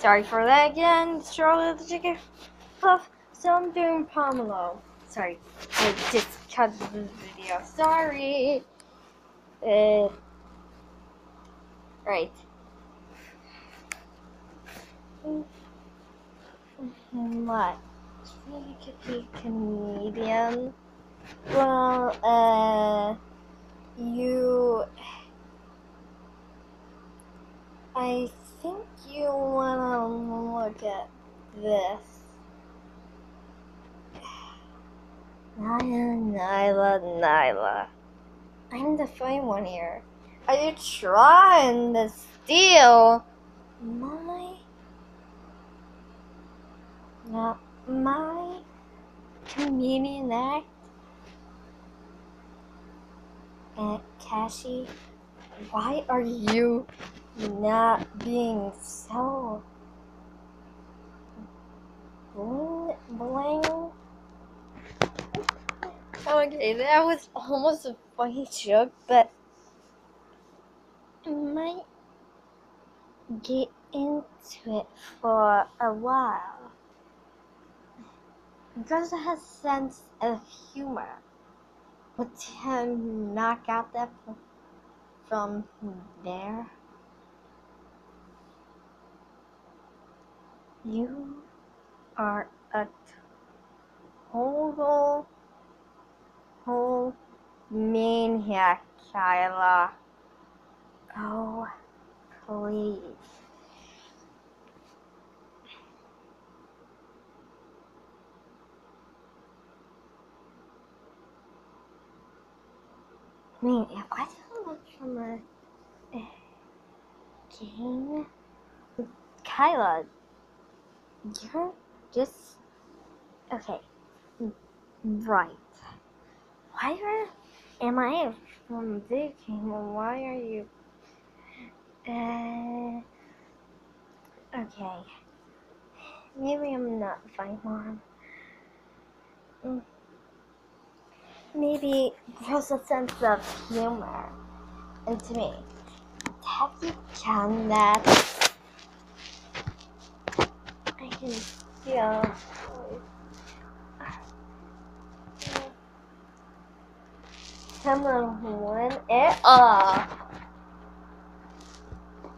Sorry for that again, Charlotte the Chicken Puff. So I'm doing Pomelo. Sorry, I just cut the video. Sorry. Uh, right. What? You could be comedian. Well, uh, you. I you wanna look at this. Nyla, Nyla, Nyla. I'm the fine one here. Are you trying to steal my. No, my comedian act? Aunt Cassie, why are you not being so bling bling? Okay, that was almost a funny joke, but I might get into it for a while. It has sense of humor. But to knock out that from there, you are a total, whole maniac, Kyla. Oh, please. I mean, if I don't look from a uh, game? Kyla, you're just okay. Right. Why are am I from the game? Why are you? Uh. Okay. Maybe I'm not fine, mom. Maybe there's a sense of humor into me. Have you done that? I can feel. Someone it off.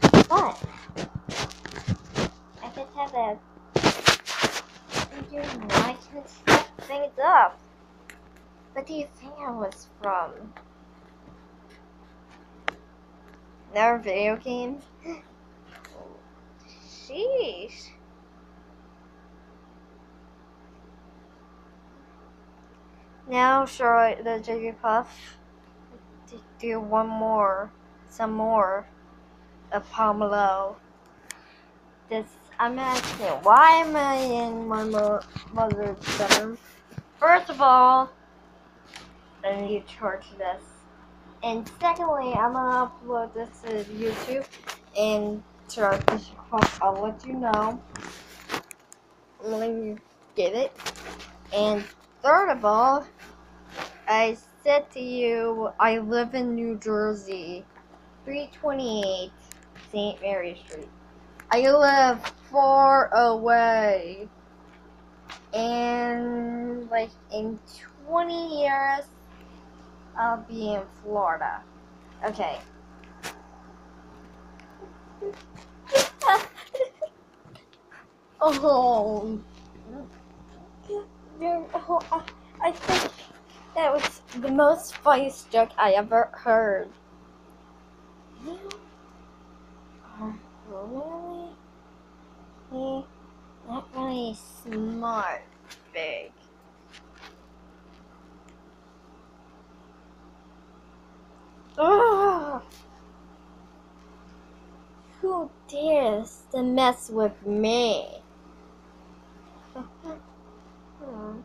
But I just have a. Know, I can set things up. What do you think I was from? Never video games? Sheesh. Now, Charlotte the Jigglypuff, do one more, some more of Pomelo. This, I'm asking, why am I in my mo- mother's bedroom? First of all, I need to charge this. And secondly, I'm gonna upload this to YouTube and charge this. I'll let you know when you get it. And third of all, I said to you, I live in New Jersey, 328 St. Mary Street. I live far away. And like in 20 years, I'll be in Florida. Okay. oh. Oh, I- I think that was the most funniest joke I ever heard. You are really, really not really smart, big. Ugh. Who dares to mess with me? Hmm.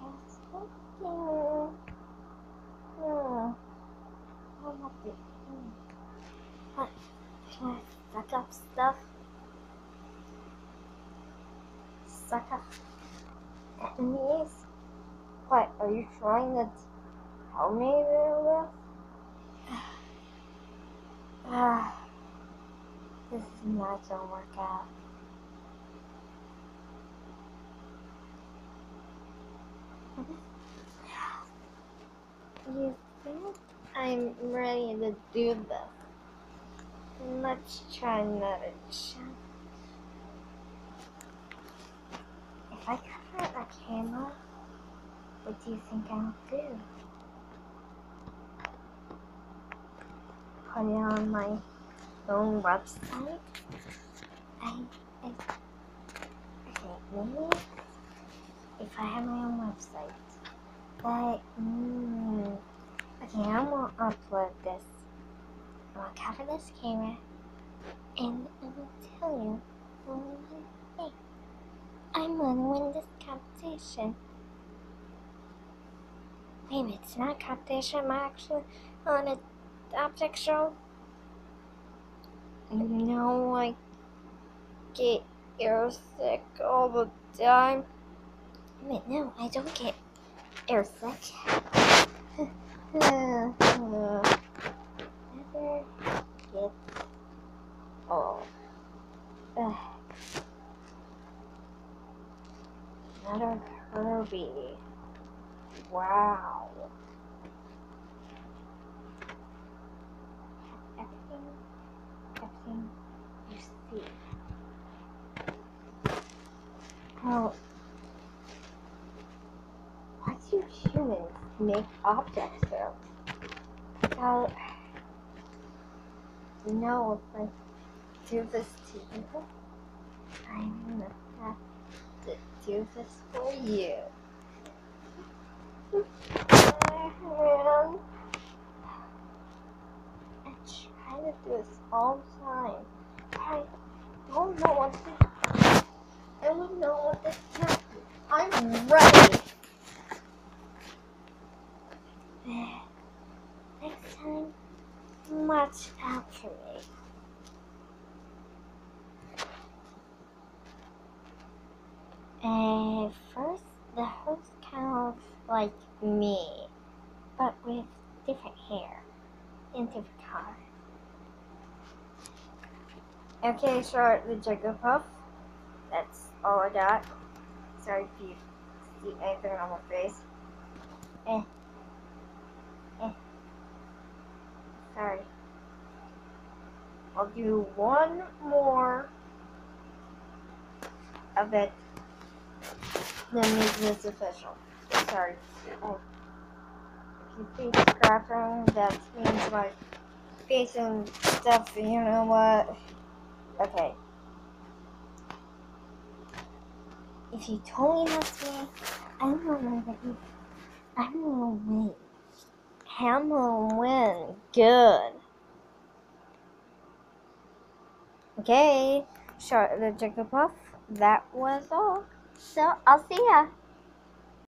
I was thinking, hmm, what might be- hmm. What? Can I suck up stuff? Suck up enemies? What, are you trying to tell me this? Ah. This is not gonna work out. You think I'm ready to do this? Let's try another chance. If I cover the camera, what do you think I'll do? Put it on my own website? I, I okay, maybe if I have my own website. But, mm, okay, I'm gonna upload this. I'm gonna cover this camera and I'm gonna tell you I'm gonna I'm gonna win this competition. Maybe it's not a competition, I'm actually on a object show. No, I get air sick all the time. Wait, no, I don't get air sick. Never get oh. Ugh. Another Kirby. Wow. Everything, everything you see. How why do humans make objects though? So you know if I do this to you, I'm gonna have to do this for you. I try to do this all the time. I don't know what to Don't know what to do. I'm ready. Next time, out for me. And first, the host kind of looks like me, but with different hair and different color. Okay, so the Jigglypuff. That's all I got. Sorry if you see anything on my face. Eh. Eh. Sorry. I'll do one more of it. Then make this official. Sorry. Oh. If you see scratching, that means my face and stuff, you know what? Okay. If you told me mess me, I'm gonna win. I'm gonna win. I'm gonna win. Good. Okay, Charlotte the Jigglypuff. That was all. So I'll see ya.